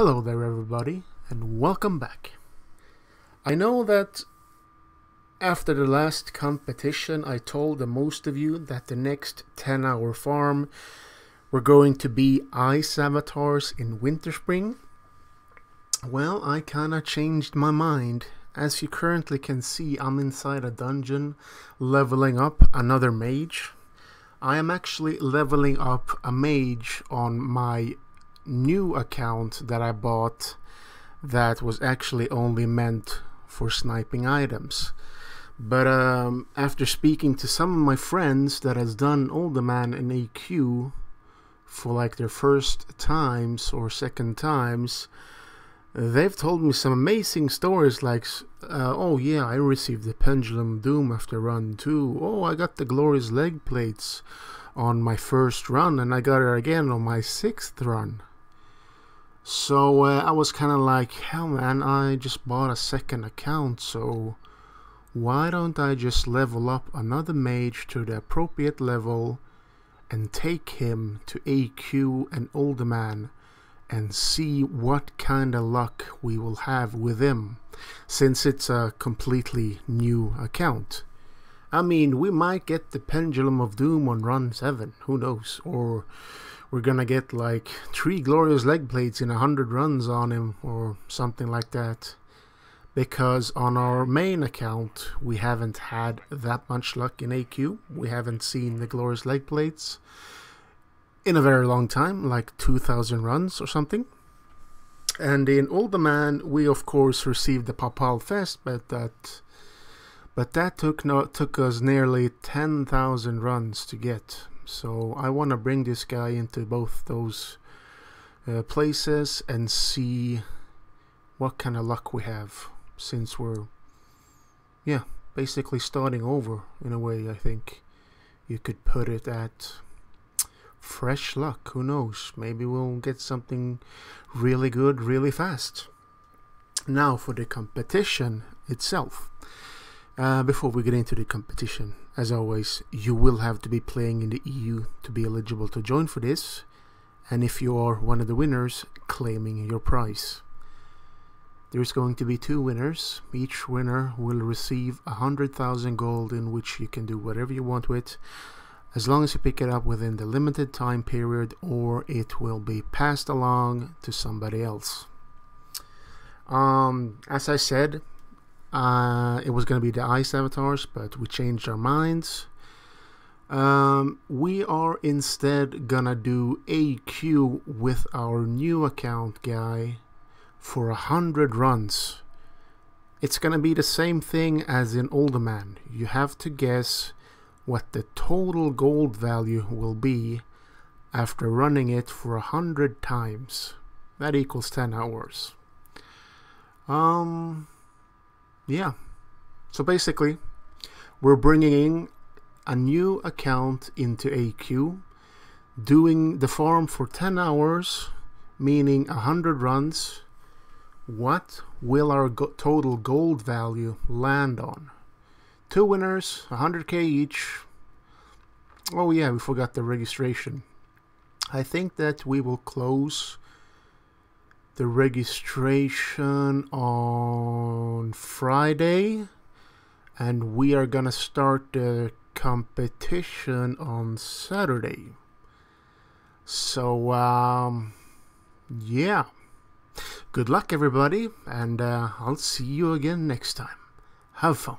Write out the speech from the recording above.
Hello there, everybody, and welcome back. I know that after the last competition, I told the most of you that the next 10 hour farm were going to be ice avatars in Winterspring. Well, I kinda changed my mind. As you currently can see, I'm inside a dungeon leveling up another mage. I am actually leveling up a mage on my new account that I bought that was actually only meant for sniping items. But um, after speaking to some of my friends that has done Uldaman and AQ for like their first times or second times, they've told me some amazing stories like, uh, oh yeah, I received the Pendulum Doom after run 2. Oh, I got the Glorious Leg Plates on my first run and I got it again on my sixth run. So uh, I was kind of like, hell man, I just bought a second account, so why don't I just level up another mage to the appropriate level and take him to AQ and Uldaman and see what kind of luck we will have with him since it's a completely new account. I mean, we might get the Pendulum of Doom on run 7, who knows, or we're gonna get like three glorious leg plates in a hundred runs on him or something like that. Because on our main account we haven't had that much luck in AQ we haven't seen the glorious leg plates in a very long time like 2000 runs or something. And in Uldaman we of course received the Papal Fest but that but that took no, took us nearly 10,000 runs to get so I want to bring this guy into both those uh, places and see what kind of luck we have since we're, yeah, basically starting over in a way, I think you could put it at fresh luck. Who knows? Maybe we'll get something really good really fast. Now for the competition itself. Uh, before we get into the competition, as always, you will have to be playing in the EU to be eligible to join for this, and if you are one of the winners, claiming your prize. There's going to be two winners. Each winner will receive a hundred thousand gold in which you can do whatever you want with, as long as you pick it up within the limited time period or it will be passed along to somebody else. Um, as I said, uh, it was going to be the ice avatars, but we changed our minds. Um, we are instead gonna do AQ with our new account guy for a hundred runs. It's gonna be the same thing as in Uldaman. You have to guess what the total gold value will be after running it for a hundred times. That equals 10 hours. Um, yeah. So basically, we're bringing in a new account into AQ, doing the farm for 10 hours, meaning 100 runs. What will our go total gold value land on? Two winners, 100k each. Oh yeah, we forgot the registration. I think that we will close the registration on Friday and we are gonna start the competition on Saturday. So, um, yeah. Good luck, everybody, and uh, I'll see you again next time. Have fun.